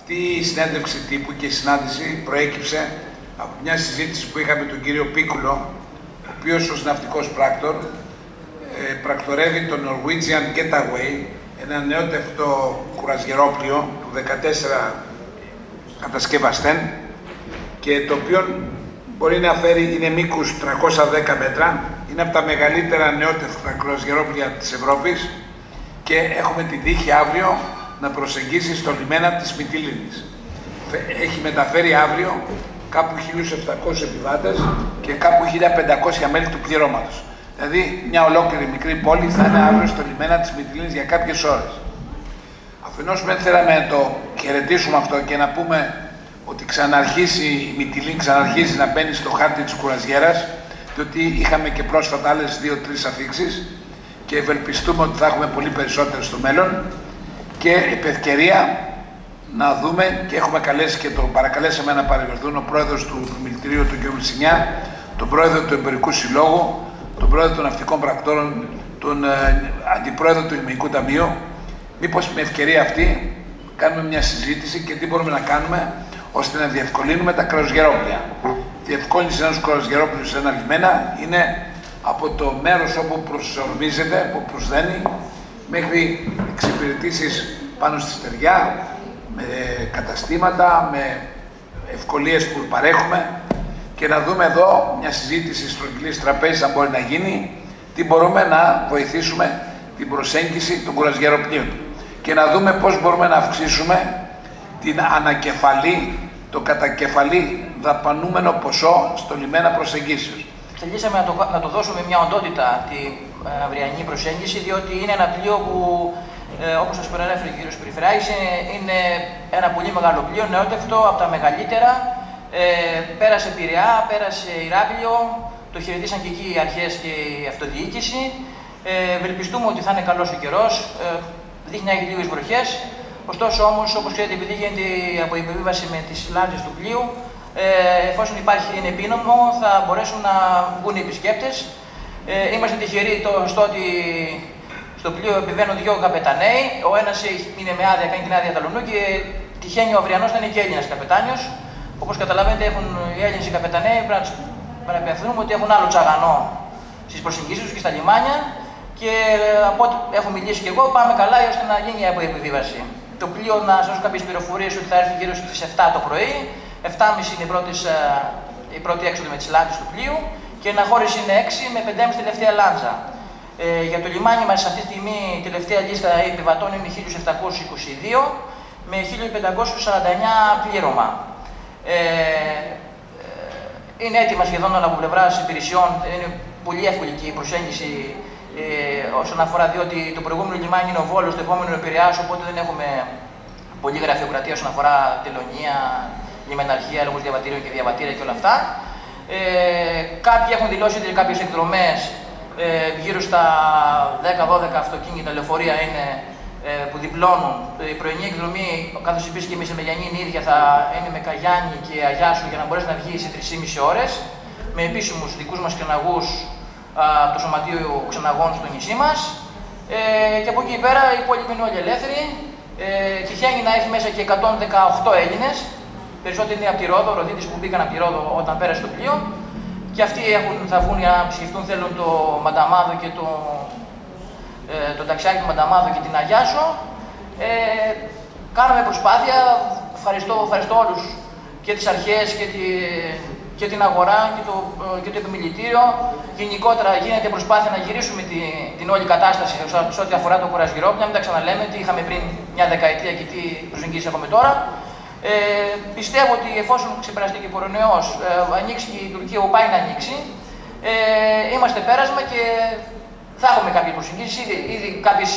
Αυτή η συνέντευξη τύπου και η συνάντηση προέκυψε από μια συζήτηση που είχαμε τον κύριο Πίκουλο, ο οποίος ως ναυτικός πράκτορ ε, πρακτορεύει το Norwegian Getaway, ένα νεότευτο κουρασγερόπλιο του 14 κατασκευαστέν και το οποίο μπορεί να φέρει, είναι μήκους 310 μέτρα, είναι από τα μεγαλύτερα νεότευτα κουρασγερόπλια της Ευρώπης και έχουμε την τύχη αύριο να προσεγγίσεις στο λιμένα της Μυτιλίνης. Έχει μεταφέρει αύριο κάπου 1.700 επιβάτες και κάπου 1.500 μέλη του πληρώματος. Δηλαδή μια ολόκληρη μικρή πόλη θα είναι αύριο στο λιμένα της Μυτιλίνης για κάποιες ώρες. Αφενός με θέλαμε να το χαιρετήσουμε αυτό και να πούμε ότι ξαναρχίσει η Μυτιλίνη, ξαναρχίζει να μπαίνει στο χάρτη της κουρασγέρας, διότι είχαμε και πρόσφατα άλλες δύο-τρεις αφήξεις και ευελπιστούμε ότι θα έχουμε πολύ περισσότερο στο μέλλον και επευκαιρία να δούμε και έχουμε καλέσει και τον παρακαλέσαμε να παρευρεθούν ο πρόεδρος του Μιλητηρίου του κ. Μισινιά, τον πρόεδρο του Εμπορικού Συλλόγου, τον πρόεδρο των Ναυτικών Πρακτόρων, τον ε, αντιπρόεδρο του Ελληνικού Ταμείου. Μήπως με ευκαιρία αυτή κάνουμε μια συζήτηση και τι μπορούμε να κάνουμε ώστε να διευκολύνουμε τα κρεοσγερόπλια. Διευκόλυνση ενός κρεοσγερόπλου σε ένα λιμένα είναι από το μέρος όπου προσορμίζεται, που προσδένει, μέχρι εξυπηρετήσεις πάνω στη στεριά, με καταστήματα, με ευκολίες που παρέχουμε και να δούμε εδώ μια συζήτηση στρογγυλής τραπέζης αν μπορεί να γίνει, τι μπορούμε να βοηθήσουμε την προσέγγιση των κουρασγεροπλίων και να δούμε πώς μπορούμε να αυξήσουμε την ανακεφαλή, το κατακεφαλή δαπανούμενο ποσό στο λιμένα προσεγγίσεως. Θελήσαμε να το, να το δώσουμε μια οντότητα την ε, αυριανή προσέγγιση, διότι είναι ένα πλοίο που ε, όπως σας προανέφερε ο κ. Περιφεράκης, είναι, είναι ένα πολύ μεγάλο πλοίο, νεότευτο, από τα μεγαλύτερα. Ε, πέρασε Πειραιά, πέρασε Ηράκλειο, το χαιρετήσαν και εκεί οι αρχές και η αυτοδιοίκηση. Ε, ευελπιστούμε ότι θα είναι καλός ο καιρός, ε, δείχνει να έχει λίγες βροχές. Ωστόσο όμως, όπως ξέρετε, επειδή γίνεται από υπερβίβαση με τις λάτζες του πλοίου, ε, εφόσον υπάρχει είναι επίνομο, θα μπορέσουν να βγουν οι επισκέπτες. Ε, είμαστε τυχεροί το, στο ότι στο πλοίο επιβαίνουν δύο καπεταναίοι. Ο ένας είναι με άδεια, κάνει την άδεια ταλονού και τυχαίνει ο Αυριανός να είναι και Έλληνας καπετάνιος. Όπως καταλαβαίνετε, έχουν οι Έλληνες οι καπεταναίοι πρέπει να επιθυμούμε ότι έχουν άλλο τσαγανό στις προσεγγίσεις τους και στα λιμάνια. Και ε, από ό,τι έχω μιλήσει και εγώ, πάμε καλά ώστε να γίνει η επιβίβαση. Το πλοίο, να σα δώσω κάποιες πληροφορίες, ότι θα έρθει γύρω στις 7 το πρωί. 7.30 είναι η πρώτη, ε, η πρώτη έξοδο με τις λάντε του πλοίου και η αναχώρηση είναι 6 με 5.30 τελευταία λάντζα. Ε, για το λιμάνι μας αυτή τη στιγμή η τελευταία λίστα επιβατών είναι 1722 με 1549 πλήρωμα. Ε, ε, είναι έτοιμα σχεδόν όλα από πλευράς υπηρεσιών, είναι πολύ εύκολη και η προσέγγιση ε, όσον αφορά διότι το προηγούμενο λιμάνι είναι ο Βόλος, το επόμενο είναι ο Πειραιάς, οπότε δεν έχουμε πολλή γραφειοκρατία όσον αφορά τελωνία, λιμεναρχία, λόγω διαβατήριων και διαβατήρια και όλα αυτά. Ε, κάποιοι έχουν δηλώσει ότι κάποιες εκδρομές ε, γύρω στα 10-12 αυτοκίνητα λεωφορεία είναι ε, που διπλώνουν. Η πρωινή εκδρομή, καθώς επίσης και η μεσημεριανή είναι ίδια, θα είναι με Καγιάννη και Αγιάσου για να μπορέσει να βγει σε 3,5 ώρες. Με επίσημους δικούς μας ξεναγούς το Σωματείο Ξεναγών στο νησί μας. Ε, και από εκεί πέρα η πόλη είναι όλοι ελεύθεροι. Ε, τυχαίνει να έχει μέσα και 118 Έλληνες. Περισσότεροι είναι από τη Ρόδο, ροδίτε που μπήκαν από τη Ρόδο όταν πέρασε το πλοίο και αυτοί έχουν, θα βγουν για να ψηφιστούν, θέλουν το Μανταμάδο και το, ε, το ταξιάκι του Μανταμάδο και την Αγιάσο. Ε, κάναμε προσπάθεια, ευχαριστώ, ευχαριστώ όλους και τις αρχές και, τη, και την αγορά και το, και το επιμελητήριο. Γενικότερα γίνεται προσπάθεια να γυρίσουμε τη, την όλη κατάσταση σε ό,τι αφορά το κουρασγυρό. Να μην τα ξαναλέμε τι είχαμε πριν μια δεκαετία και τι προσεγγίσει έχουμε τώρα. Ε, πιστεύω ότι εφόσον ξεπεραστεί και ο κορονοϊός, ε, ανοίξει και η Τουρκία που πάει να ανοίξει, ε, είμαστε πέρασμα και θα έχουμε κάποιες προσεγγίσεις, ήδη, ήδη κάποιες,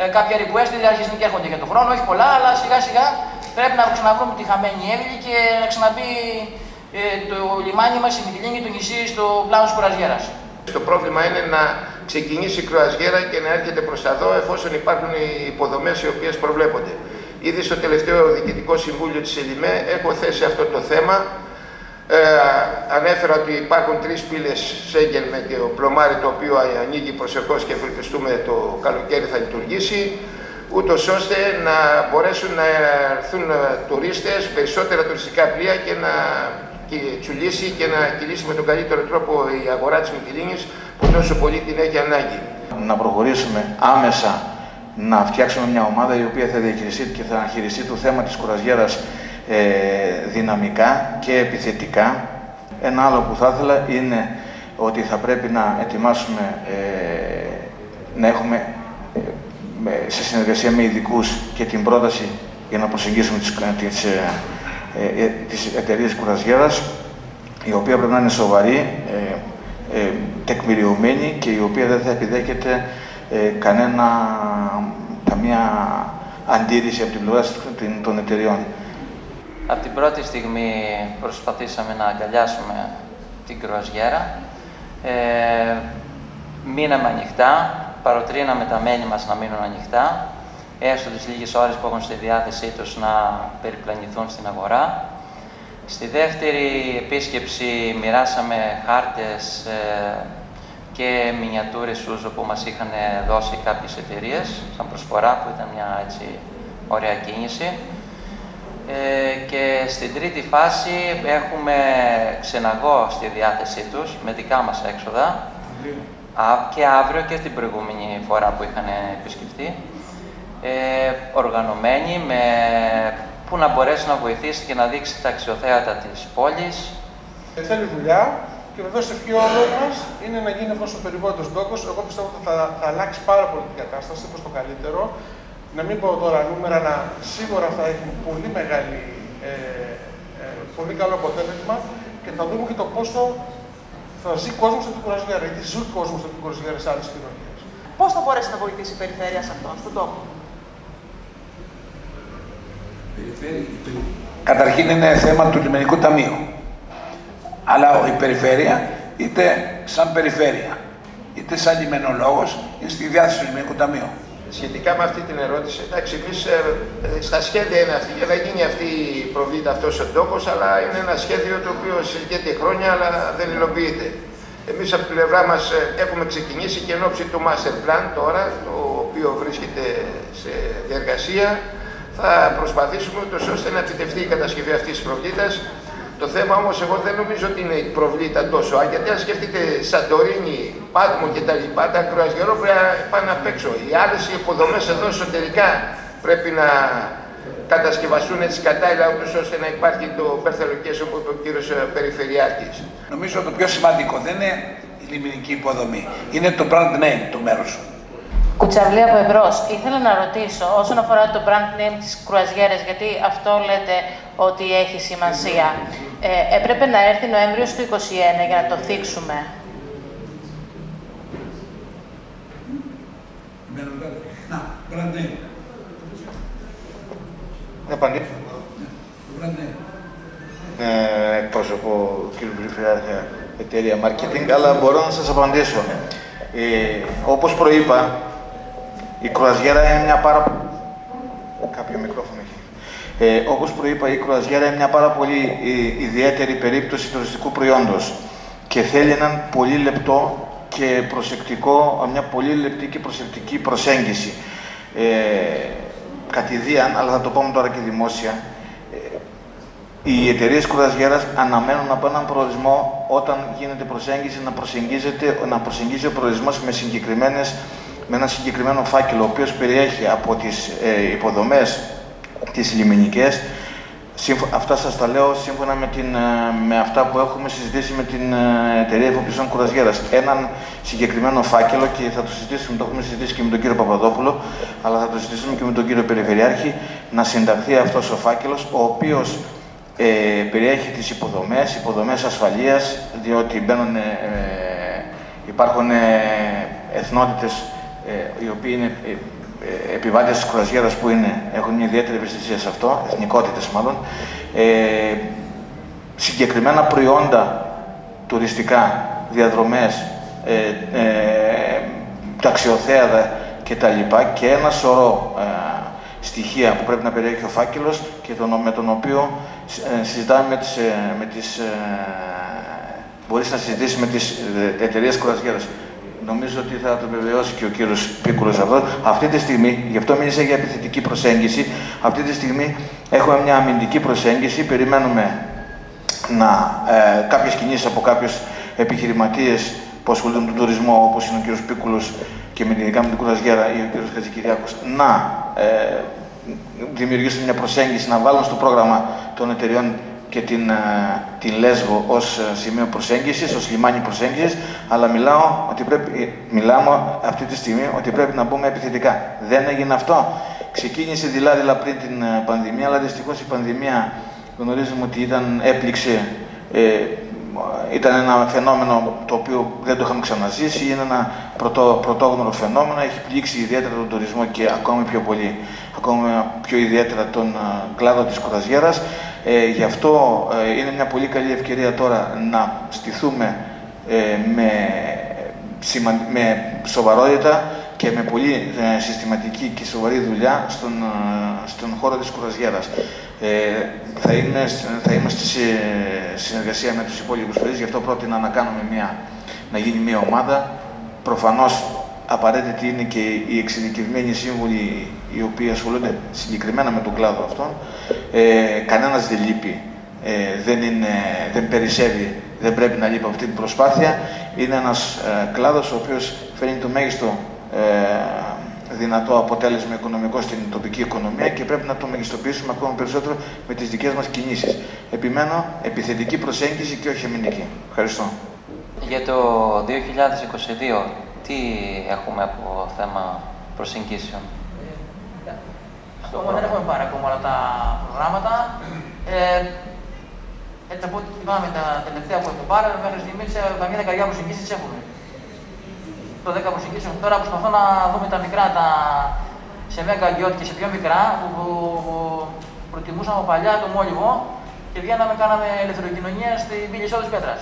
ε, κάποια request αρχίζουν και έρχονται για τον χρόνο, όχι πολλά, αλλά σιγά σιγά πρέπει να ξαναβρούμε τη χαμένη έγκλη και να ξαναμπεί ε, το λιμάνι μας, η Μητυλίνη, το νησί στο πλάνο της Κουρασγέρας. Το πρόβλημα είναι να ξεκινήσει η κρουαζιέρα και να έρχεται προς τα εδώ εφόσον υπάρχουν οι υποδομές οι οποίες προβλέπονται. Ήδη στο τελευταίο Διοικητικό Συμβούλιο της ΕΛΙΜΕ έχω θέσει αυτό το θέμα. Ε, ανέφερα ότι υπάρχουν τρεις πύλες Σέγγεν με το πλωμάρι το οποίο ανοίγει προσεχώς και ευελπιστούμε το καλοκαίρι θα λειτουργήσει. ούτως ώστε να μπορέσουν να έρθουν τουρίστες, περισσότερα τουριστικά πλοία και να τσουλήσει και να κυλήσει με τον καλύτερο τρόπο η αγορά της Μυτιλίνης που τόσο πολύ την έχει ανάγκη. Να προχωρήσουμε άμεσα να φτιάξουμε μια ομάδα η οποία θα διαχειριστεί και θα χειριστεί το θέμα της κουραζιέρας ε, δυναμικά και επιθετικά. Ένα άλλο που θα ήθελα είναι ότι θα πρέπει να ετοιμάσουμε, ε, να έχουμε ε, σε συνεργασία με ειδικούς και την πρόταση για να προσεγγίσουμε τις, τις, ε, ε, τις εταιρείες κουραζιέρας, η οποία πρέπει να είναι σοβαρή, ε, τεκμηριωμένη και η οποία δεν θα επιδέχεται κανένα, καμία αντίρρηση από την πλευρά των εταιριών. Από την πρώτη στιγμή προσπαθήσαμε να αγκαλιάσουμε την κρουαζιέρα. Ε, μείναμε ανοιχτά, παροτρύναμε τα μέλη μας να μείνουν ανοιχτά, έστω τις λίγες ώρες που έχουν στη διάθεσή τους να περιπλανηθούν στην αγορά. Στη δεύτερη επίσκεψη μοιράσαμε χάρτες ε, και μινιατούρες σούζο που μας είχαν δώσει κάποιες εταιρείες σαν προσφορά που ήταν μια έτσι ωραία κίνηση. Ε, και στην τρίτη φάση έχουμε ξεναγώ στη διάθεσή τους με δικά μας έξοδα και αύριο και την προηγούμενη φορά που είχαν επισκεφτεί ε, οργανωμένοι με, που να μπορέσει να βοηθήσει και να δείξει τα αξιοθέατα της πόλης. Ε, θέλει δουλειά και βεβαίως η ευχή όλων μα είναι να γίνει αυτός ο περιβόητος τόκο. Εγώ πιστεύω ότι θα, θα αλλάξει πάρα πολύ την κατάσταση προς το καλύτερο. Να μην πω τώρα νούμερα, αλλά σίγουρα θα έχει πολύ μεγάλη, ε, ε, πολύ καλό αποτέλεσμα και θα δούμε και το πόσο θα ζει κόσμος στην κουρασγέρα, γιατί ζει κόσμος στην κουρασγέρα σε άλλες κοινωνίες. Πώς θα μπορέσει να βοηθήσει η περιφέρεια σε αυτό, στον τόπο; Καταρχήν είναι θέμα του λιμενικού ταμείου. Αλλά η περιφέρεια, είτε σαν περιφέρεια, είτε σαν λιμενολόγος, είναι στη διάθεση του λιμενικού ταμείου. Σχετικά με αυτή την ερώτηση, εντάξει, εμείς ε, στα σχέδια είναι αυτή, για να γίνει αυτή η προβλήτα αυτός ο τόπος, αλλά είναι ένα σχέδιο το οποίο συζητιέται χρόνια, αλλά δεν υλοποιείται. Εμείς από την πλευρά μας ε, έχουμε ξεκινήσει και εν ώψη του Master Plan τώρα, το οποίο βρίσκεται σε διεργασία, θα προσπαθήσουμε ούτως ώστε να επιτευχθεί η κατασκευή αυτής της προβλήτας. Το θέμα όμως εγώ δεν νομίζω ότι είναι η προβλήτα τόσο, γιατί αν σκεφτείτε Σαντορίνη, Πάτμο και τα λοιπά, τα κρουαζιερό πρέπει να πάνε απ' έξω. Οι άλλες οι υποδομές εδώ εσωτερικά πρέπει να κατασκευαστούν έτσι κατάλληλα ούτως ώστε να υπάρχει το περθελοκές όπως είπε ο κύριος ε, Περιφερειάρχης. Νομίζω το πιο σημαντικό δεν είναι η λιμινική υποδομή, είναι το brand name το μέρος. Κουτσαβλή από εμπρό. Ήθελα να ρωτήσω όσον αφορά το brand name της κρουαζιέρας, γιατί αυτό λέτε ότι έχει σημασία. Ε, έπρεπε να έρθει Νοέμβριος του 2021 για να το θίξουμε. Να, brand name. Να απαντήσω. Brand name. Ε, εκπρόσωπο κύριο Περιφερειάρχα εταιρεία marketing, αλλά μπορώ να σας απαντήσω. Ε, όπως προείπα, η κρουαζιέρα είναι μια πάρα... Κάποιο μικρόφωνο έχει. Ε, όπως προείπα, η κρουαζιέρα είναι μια πάρα πολύ ε, ιδιαίτερη περίπτωση τουριστικού προϊόντος και θέλει έναν πολύ λεπτό και προσεκτικό, μια πολύ λεπτή και προσεκτική προσέγγιση. Ε, κατηδίαν, αλλά θα το πούμε τώρα και δημόσια, ε, οι εταιρείες κουραζιέρα αναμένουν από έναν προορισμό όταν γίνεται προσέγγιση να, να προσεγγίζει ο προορισμός με συγκεκριμένες με ένα συγκεκριμένο φάκελο, ο οποίος περιέχει από τις ε, υποδομές τις λιμενικές, αυτά σας τα λέω σύμφωνα με, την, ε, με αυτά που έχουμε συζητήσει με την ε, εταιρεία εφοπλιστών κουραζιέρας. Έναν συγκεκριμένο φάκελο και θα το συζητήσουμε, το έχουμε συζητήσει και με τον κύριο Παπαδόπουλο, αλλά θα το συζητήσουμε και με τον κύριο Περιφερειάρχη, να συνταχθεί αυτός ο φάκελος, ο οποίος ε, περιέχει τις υποδομές, υποδομές ασφαλείας, διότι μπαίνουν, ε, υπάρχουν εθνότητες ε, οι οποίοι είναι ε, ε, επιβάτες της κρουαζιέρας που είναι, έχουν μια ιδιαίτερη ευαισθησία σε αυτό, εθνικότητες μάλλον, ε, συγκεκριμένα προϊόντα τουριστικά, διαδρομές, ε, ε, ταξιοθέατα κτλ. Και ένα σωρό στοιχεία που πρέπει να περιέχει ο φάκελος και τον, με τον οποίο συζητάμε με τις, με τις μπορείς να συζητήσεις με τις εταιρείες κουραζιέρας νομίζω ότι θα το βεβαιώσει και ο κύριος Πίκουλος αυτό. Αυτή τη στιγμή, γι' αυτό μίλησα για επιθετική προσέγγιση, αυτή τη στιγμή έχουμε μια αμυντική προσέγγιση. Περιμένουμε να, ε, κάποιες κινήσεις από κάποιους επιχειρηματίες που ασχολούνται με τον τουρισμό, όπως είναι ο κύριος Πίκουλος και με την ειδικά με την Κουρασγέρα ή ο κύριος Χατζικυριάκος, να ε, δημιουργήσουν μια προσέγγιση, να βάλουν στο πρόγραμμα των εταιριών και την, ε, την Λέσβο ως ε, σημείο προσέγγισης, ως λιμάνι προσέγγισης, αλλά μιλάω ότι πρέπει, ε, μιλάμε αυτή τη στιγμή ότι πρέπει να μπούμε επιθετικά. Δεν έγινε αυτό. Ξεκίνησε δηλαδή πριν την πανδημία, αλλά δυστυχώς η πανδημία γνωρίζουμε ότι ήταν, έπληξε, ε, ήταν ένα φαινόμενο το οποίο δεν το είχαμε ξαναζήσει, είναι ένα πρωτό, πρωτόγνωρο φαινόμενο, έχει πλήξει ιδιαίτερα τον τουρισμό και ακόμη πιο πολύ, ακόμα πιο ιδιαίτερα τον κλάδο της κουραζιέρας. Ε, γι' αυτό ε, είναι μια πολύ καλή ευκαιρία τώρα να στηθούμε ε, με, με σοβαρότητα και με πολύ ε, συστηματική και σοβαρή δουλειά στον, στον χώρο της κουραζιέρας. Ε, θα, είναι, θα είμαστε σε συνεργασία με τους υπόλοιπους φορείς, γι' αυτό πρότεινα να κάνουμε μια, να γίνει μια ομάδα. Προφανώς απαραίτητη είναι και οι εξειδικευμένοι σύμβουλοι οι οποίοι ασχολούνται συγκεκριμένα με τον κλάδο αυτόν. Ε, κανένας δεν λείπει, ε, δεν, είναι, δεν περισσεύει, δεν πρέπει να λείπει αυτή την προσπάθεια. Είναι ένας ε, κλάδος ο οποίος φέρνει το μέγιστο ε, δυνατό αποτέλεσμα οικονομικό στην τοπική οικονομία και πρέπει να το μεγιστοποιήσουμε ακόμα περισσότερο με τις δικές μας κινήσεις. Επιμένω, επιθετική προσέγγιση και όχι αμυντική. Ευχαριστώ. Για το 2022, τι έχουμε από θέμα προσεγγίσεων; Στο moment δεν έχουμε πάρει ακόμα όλα τα προγράμματα. Ε, έτσι από ό,τι θυμάμαι τα τελευταία που έχουμε πάρει, μέχρι στιγμή καμία δεκαετία προσεγγίσεις έχουμε. Το 10 προσεγγίσεων. Τώρα προσπαθώ να δούμε τα μικρά, τα σε μέγα και σε πιο μικρά, που, που, που προτιμούσαμε παλιά το μόλιβο και βγαίναμε, κάναμε ελευθεροκοινωνία στην πύλη Πέτρας.